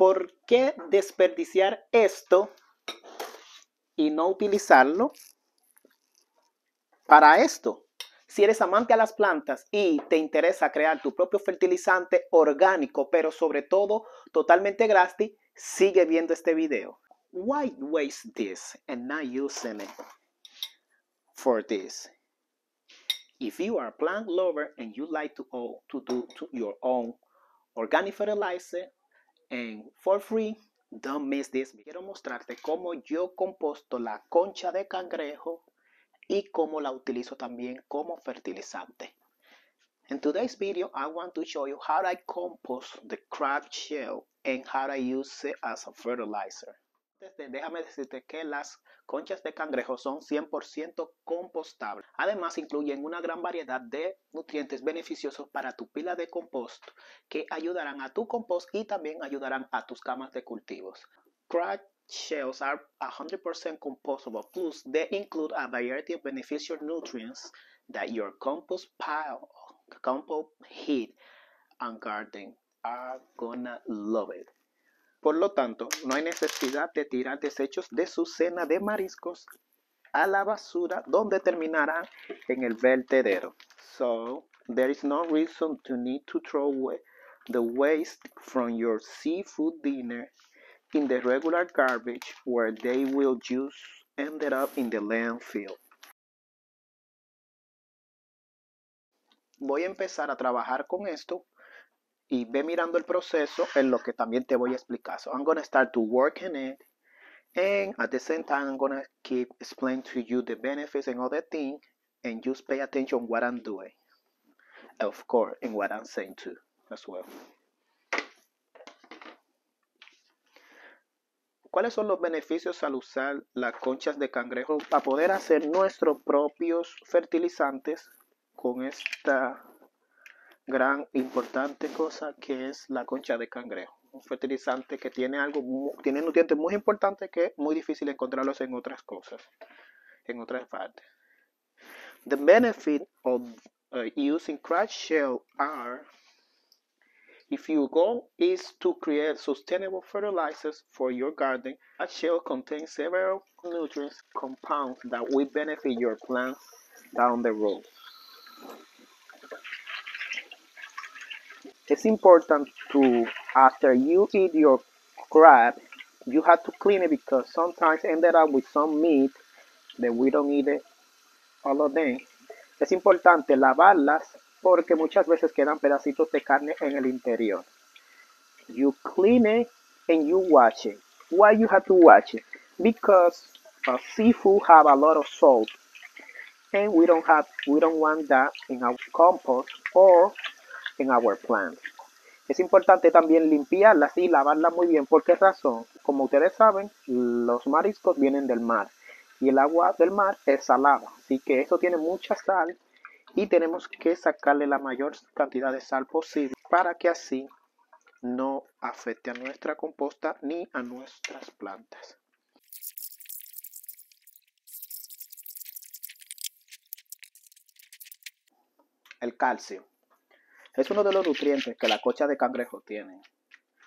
¿Por qué desperdiciar esto y no utilizarlo para esto? Si eres amante a las plantas y te interesa crear tu propio fertilizante orgánico, pero sobre todo totalmente gratis, sigue viendo este video. Why waste this and not using it for this? If you are a plant lover and you like to, to do to your own organic fertilizer and for free, don't miss this. Quiero mostrarte cómo yo composto la concha de cangrejo y cómo la utilizo también como fertilizante. In today's video, I want to show you how I compost the crab shell and how I use it as a fertilizer. Déjame decirte que las conchas de cangrejo son 100% compostables. Además, incluyen una gran variedad de nutrientes beneficiosos para tu pila de compost que ayudarán a tu compost y también ayudarán a tus camas de cultivos. Crab shells are 100% compostable, plus they include a variety of beneficial nutrients that your compost pile, compost heat, and garden are gonna love it. Por lo tanto, no hay necesidad de tirar desechos de su cena de mariscos a la basura donde terminarán en el vertedero. So, there is no reason to need to throw away the waste from your seafood dinner in the regular garbage where they will just end up in the landfill. Voy a empezar a trabajar con esto y ve mirando el proceso en lo que también te voy a explicar. So I'm going to start to work in it and at the same time I'm going to keep explaining to you the benefits and other things and just pay attention what I'm doing. Of course, and what I'm saying too as well. ¿Cuáles son los beneficios al usar las conchas de cangrejo para poder hacer nuestros propios fertilizantes con esta gran importante cosa que es la concha de cangrejo? Un fertilizante que tiene algo, tiene nutrientes muy importantes que es muy difícil encontrarlos en otras cosas, en otras partes. The benefit of uh, using crab shell are If your goal is to create sustainable fertilizers for your garden, a shell contains several nutrients compounds that will benefit your plants down the road. It's important to, after you eat your crab, you have to clean it because sometimes ended up with some meat that we don't eat it all of them. Es importante lavarlas porque muchas veces quedan pedacitos de carne en el interior. You clean it and you wash it. Why you have to wash it? Because uh, seafood have a lot of salt, and we don't have we don't want that in our compost or in our plants. Es importante también limpiarlas y lavarlas muy bien. ¿Por qué razón? Como ustedes saben, los mariscos vienen del mar y el agua del mar es salada. Así que eso tiene mucha sal y tenemos que sacarle la mayor cantidad de sal posible para que así no afecte a nuestra composta ni a nuestras plantas. El calcio es uno de los nutrientes que la cocha de cangrejo tiene.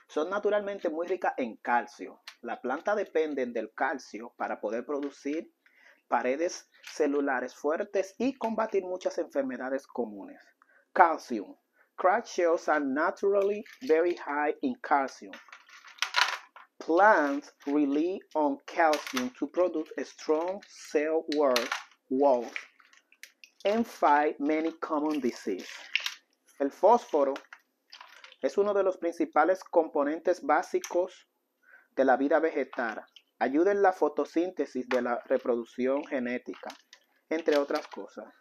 Son naturalmente muy ricas en calcio. La planta depende del calcio para poder producir paredes celulares fuertes y combatir muchas enfermedades comunes. Calcium. Crab shells are naturally very high in calcium. Plants rely on calcium to produce a strong cell walls and fight many common diseases. El fósforo es uno de los principales componentes básicos de la vida vegetal ayuda en la fotosíntesis de la reproducción genética, entre otras cosas.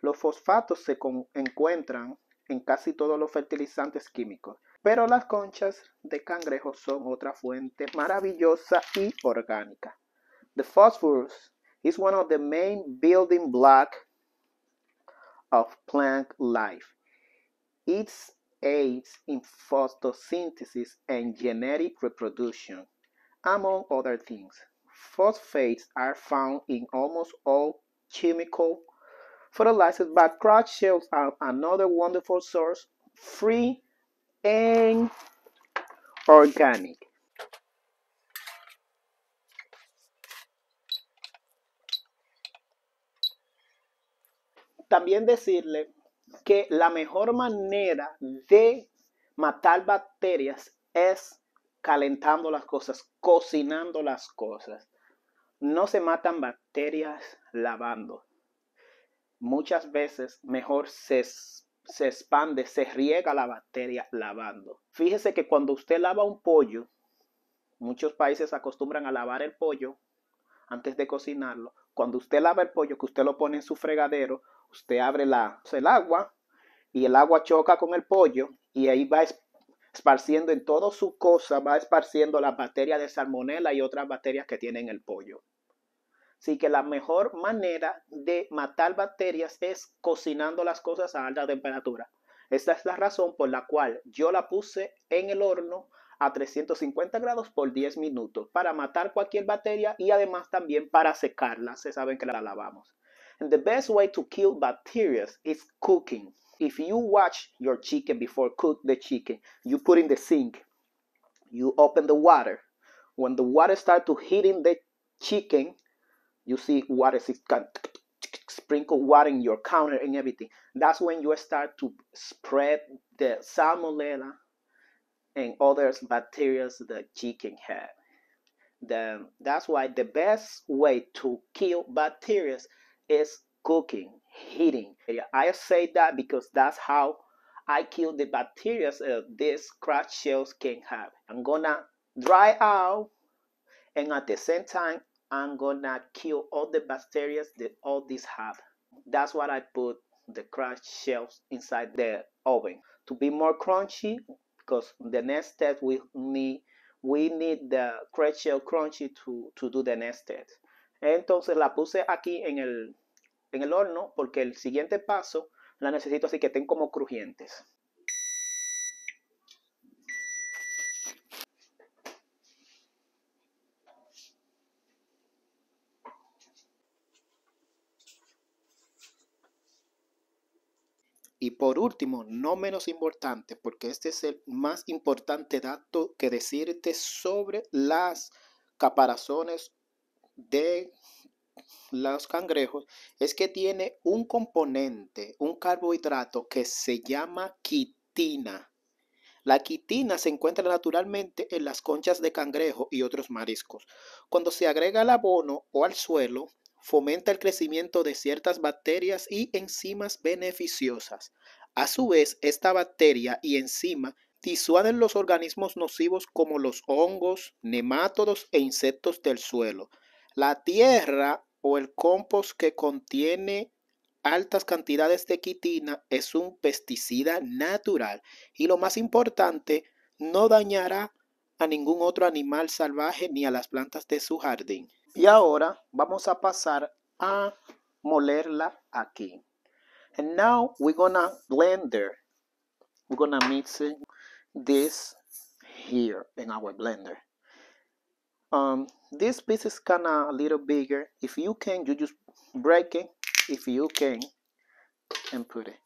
Los fosfatos se encuentran en casi todos los fertilizantes químicos, pero las conchas de cangrejo son otra fuente maravillosa y orgánica. The phosphorus is one of the main building blocks of plant life. It aids in photosynthesis and genetic reproduction among other things. Phosphates are found in almost all chemical fertilizers, but crab shells are another wonderful source, free and organic. También decirle que la mejor manera de matar bacterias es calentando las cosas, cocinando las cosas. No se matan bacterias lavando. Muchas veces mejor se, se expande, se riega la bacteria lavando. Fíjese que cuando usted lava un pollo, muchos países acostumbran a lavar el pollo antes de cocinarlo. Cuando usted lava el pollo, que usted lo pone en su fregadero, usted abre la, el agua y el agua choca con el pollo y ahí va esparciendo en toda su cosa, va esparciendo las bacterias de salmonela y otras bacterias que tienen el pollo. Así que la mejor manera de matar bacterias es cocinando las cosas a alta temperatura. Esta es la razón por la cual yo la puse en el horno a 350 grados por 10 minutos para matar cualquier bacteria y además también para secarla. Se saben que la lavamos. And the best way to kill bacteria is cooking. if you wash your chicken before cook the chicken, you put in the sink, you open the water. When the water start to hitting the chicken, you see water is sprinkle water in your counter and everything. That's when you start to spread the salmonella and other bacteria the chicken had. Then that's why the best way to kill bacteria is cooking heating. I say that because that's how I kill the bacteria uh, these crab shells can have. I'm gonna dry out and at the same time I'm gonna kill all the bacteria that all these have. That's what I put the crab shells inside the oven to be more crunchy because the next step we need we need the crab shell crunchy to, to do the next step. Entonces la puse aquí en el en el horno porque el siguiente paso la necesito así que estén como crujientes. Y por último, no menos importante, porque este es el más importante dato que decirte sobre las caparazones de los cangrejos es que tiene un componente, un carbohidrato que se llama quitina. La quitina se encuentra naturalmente en las conchas de cangrejo y otros mariscos. Cuando se agrega al abono o al suelo, fomenta el crecimiento de ciertas bacterias y enzimas beneficiosas. A su vez, esta bacteria y enzima disuaden los organismos nocivos como los hongos, nemátodos e insectos del suelo. La tierra o el compost que contiene altas cantidades de quitina es un pesticida natural y lo más importante, no dañará a ningún otro animal salvaje ni a las plantas de su jardín. Y ahora vamos a pasar a molerla aquí. And now we're gonna blender. We're gonna mix this here in our blender. Um, this piece is kind of a little bigger. If you can, you just break it. If you can, and put it.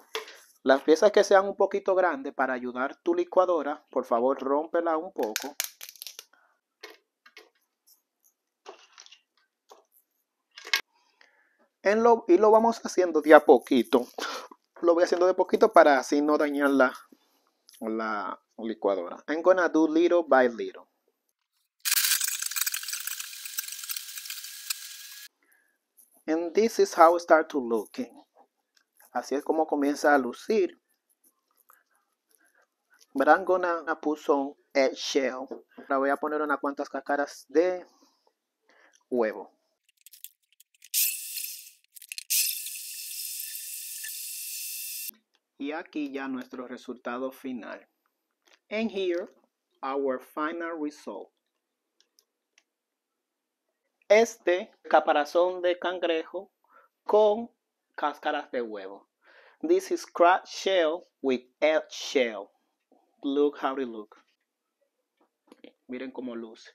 Las piezas que sean un poquito grandes para ayudar tu licuadora, por favor, rómpela un poco. En lo, y lo vamos haciendo de a poquito. Lo voy haciendo de poquito para así no dañar la licuadora. I'm gonna do little by little. And this is how it start to looking. Así es como comienza a lucir. But I'm gonna put some shell. La voy a poner unas cuantas cacaras de huevo. Y aquí ya nuestro resultado final. And here, our final result. Este caparazón de cangrejo con cáscaras de huevo. This is crab shell with egg shell. Look how it look. Miren cómo luce.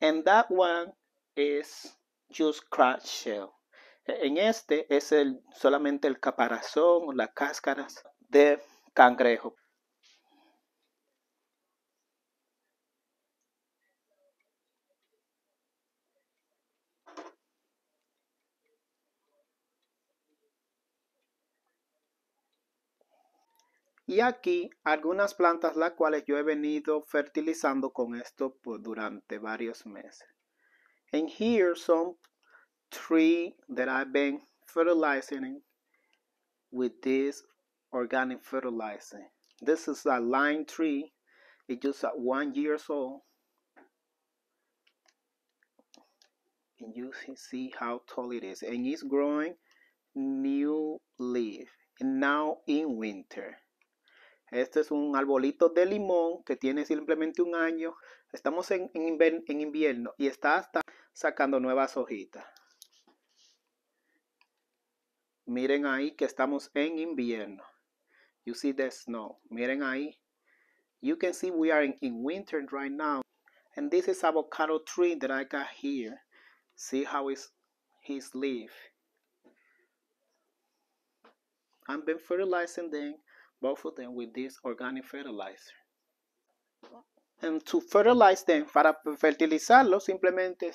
And that one is just crab shell. En este es el, solamente el caparazón, las cáscaras de cangrejo. Y aquí algunas plantas las cuales yo he venido fertilizando con esto por durante varios meses. And here some tree that I've been fertilizing with this organic fertilizer. This is a lime tree. It's just one years old. And you see how tall it is. And it's growing new leaf. And now in winter. Este es un arbolito de limón que tiene simplemente un año. Estamos en, en, invierno y está hasta sacando nuevas hojitas. Miren ahí que estamos en invierno. You see the snow. Miren ahí. You can see we are in, in winter right now. And this is avocado tree that I got here. See how is his leaf. I've been fertilizing them both of them with this organic fertilizer. And to fertilize them, para fertilizarlo, simplemente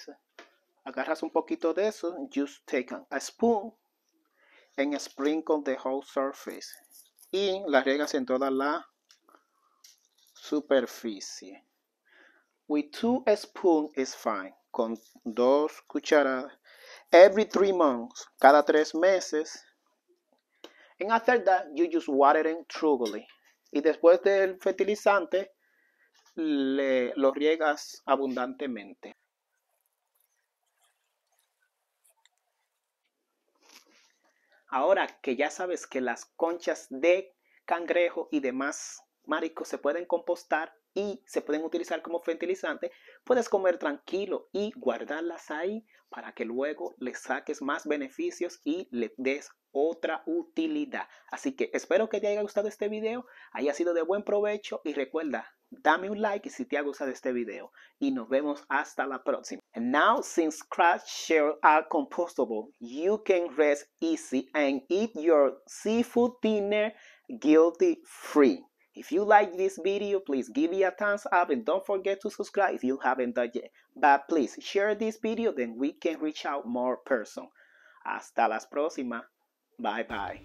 agarras un poquito de eso, just take a spoon and sprinkle the whole surface. Y la riegas en toda la superficie. With two spoons is fine. Con dos cucharadas. Every three months, cada tres meses, And after that, you just watering truly. Y después del fertilizante, le, lo riegas abundantemente. Ahora que ya sabes que las conchas de cangrejo y demás mariscos se pueden compostar y se pueden utilizar como fertilizante, puedes comer tranquilo y guardarlas ahí para que luego le saques más beneficios y le des otra utilidad. Así que espero que te haya gustado este video, haya sido de buen provecho y recuerda, dame un like si te ha gustado este video y nos vemos hasta la próxima. And now since scratch shells are compostable, you can rest easy and eat your seafood dinner guilty free. If you like this video, please give it a thumbs up and don't forget to subscribe if you haven't done yet. But please share this video, then we can reach out more person. Hasta las próximas. Bye bye.